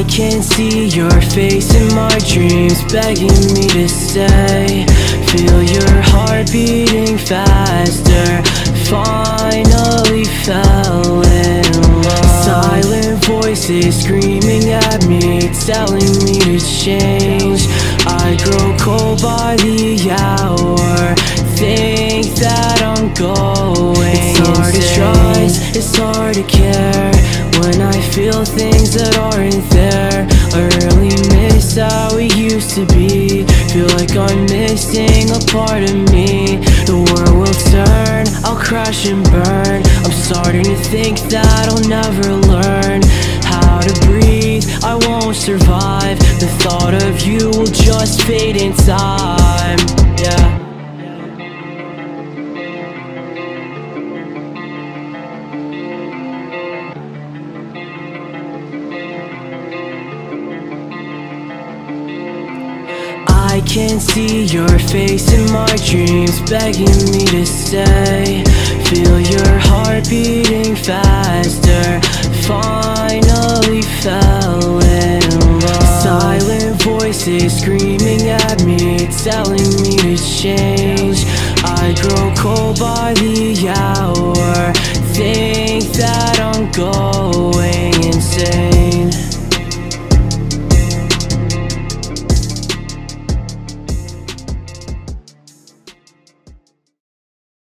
I can't see your face in my dreams Begging me to stay. Feel your heart beating faster. Finally fell in love. Silent voices screaming at me Telling me to change. I grow cold by the hour it's hard to care When I feel things that aren't there. I really miss how we used to be. Feel like I'm missing a part of me. The world will turn, I'll crash and burn. I'm starting to think that I'll never learn How to breathe, I won't survive. The thought of you will just fade in I can see your face in my dreams Begging me to stay Feel your heart beating faster. Finally fell in love. Silent voices screaming at me Telling me to change. I grow cold by the hour. Think that I'm going